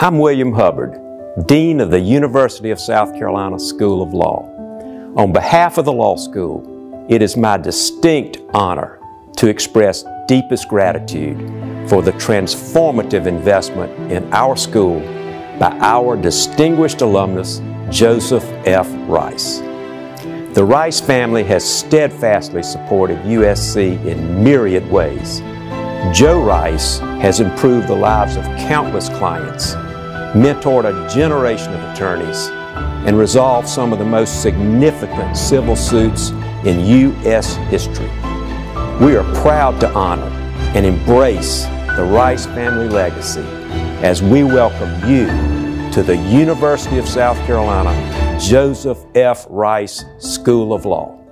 I'm William Hubbard, Dean of the University of South Carolina School of Law. On behalf of the law school, it is my distinct honor to express deepest gratitude for the transformative investment in our school by our distinguished alumnus, Joseph F. Rice. The Rice family has steadfastly supported USC in myriad ways. Joe Rice has improved the lives of countless clients, mentored a generation of attorneys, and resolved some of the most significant civil suits in U.S. history. We are proud to honor and embrace the Rice family legacy as we welcome you to the University of South Carolina Joseph F. Rice School of Law.